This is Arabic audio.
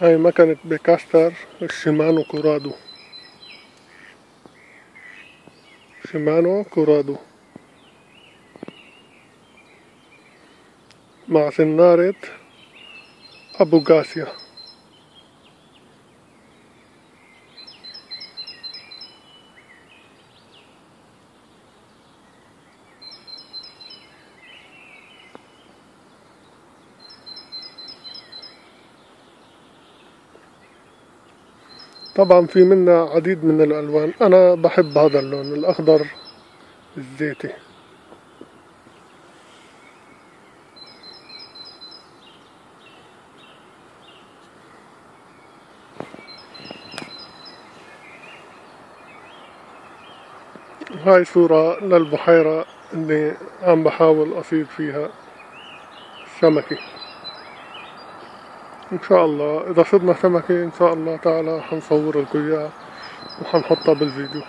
هاي مكنة baitcaster ال Shimano Curado. Shimano Curado. مع سنارة Abu Garcia طبعا في منا عديد من الألوان. أنا بحب هذا اللون الأخضر الزيتي. هاي صورة للبحيرة اللي عم بحاول أصيد فيها سمكة إن شاء الله. إذا صدنا سمكة إن شاء الله تعالى حنصور لكم إياها وحنحطها بالفيديو.